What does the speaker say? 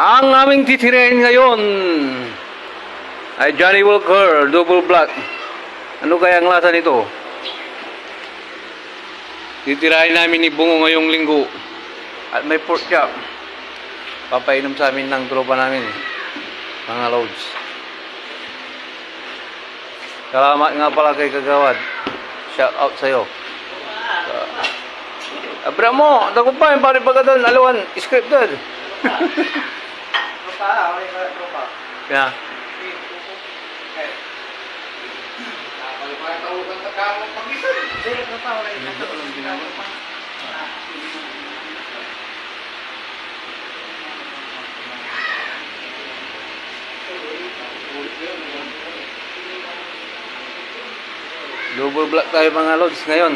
Ang aming titirahin ngayon ay Johnny Walker, double black. Ano kaya ang lasa nito? Titirahin namin ni Bungo ngayong linggo. At may pork chop. Papainom sa amin ng tropa namin. Mga loads. Salamat nga pala kay Kagawad. Shout out sa'yo. Abra mo, ako pa yung pari pagkatan, alawan, scripted. Yeah. Double black tayo mga lods ngayon.